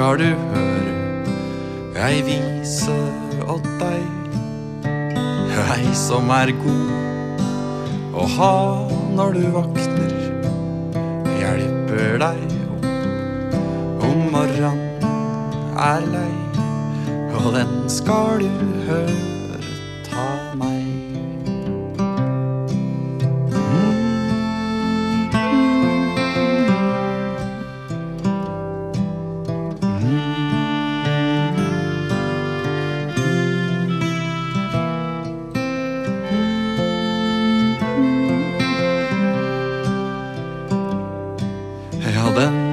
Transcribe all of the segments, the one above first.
skal du høre ei vise åt deg. Ei som er god å ha når du våkner. Hjelper deg opp om morgenen er lei. Og den skal du høre ta meg.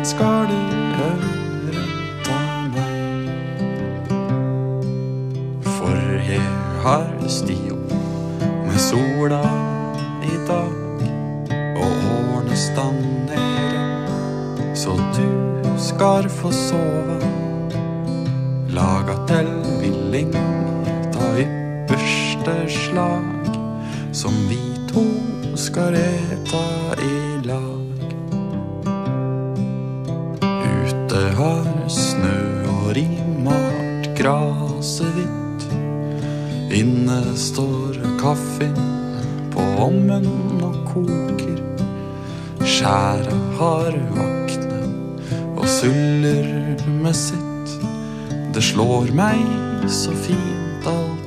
Skal du høre ta meg. For jeg har sti opp med sola i dag og årene stander, så du skal få sove. Laga til villing ta ypperste slag, som vi to skal eta i lag. Ute har snø og rimart graset hvitt. Inne står kaffen på ommen og koker. Skjæra har vakna og suller med sitt. Det slår meg så fint alt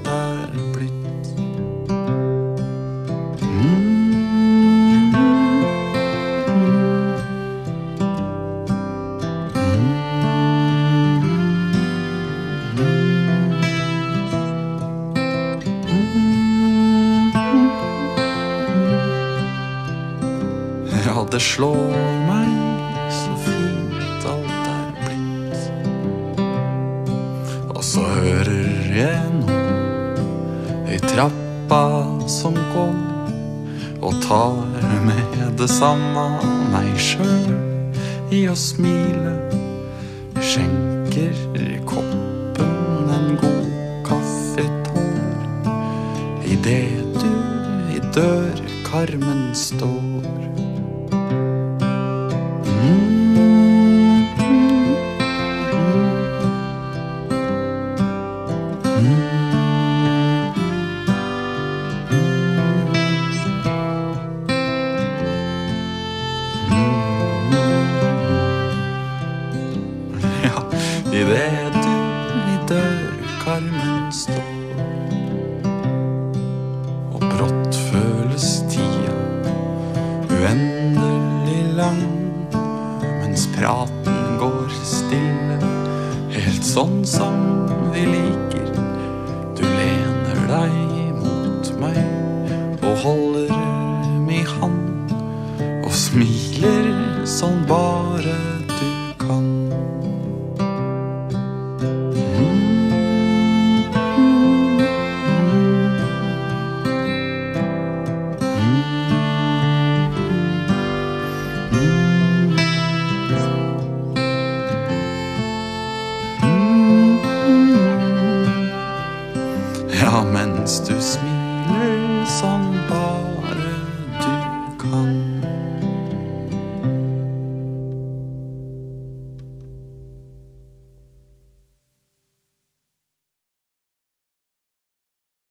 Ja, det slår meg så fint alt er blitt. Og så hører jeg noen i trappa som går, og tar med det samme meg sjøl i å smile. Skjenker koppen en god kaffetår idet du i dørkarmen står. Ja, idet du i dørkarmen står. Og brått føles tida uendelig lang, mens praten går stille, helt sånn som vi liker. Du lener deg mot meg og holder mi hand, og smiler master smith